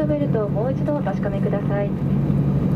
たしますシートベルトをもう一度お確かめください。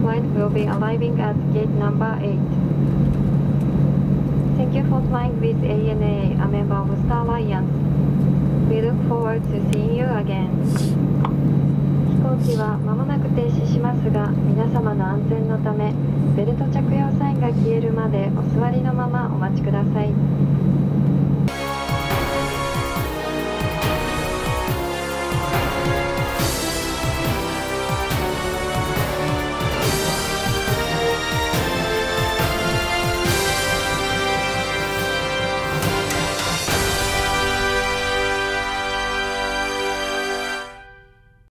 Flight will be arriving at gate number 8 Thank you for flying with ANA, a member of Star Alliance. We look forward to seeing you again. 飛行機は間もなく停止しますが、皆様の安全のため、ベルト着用サインが消えるまでお座りのままお待ちください。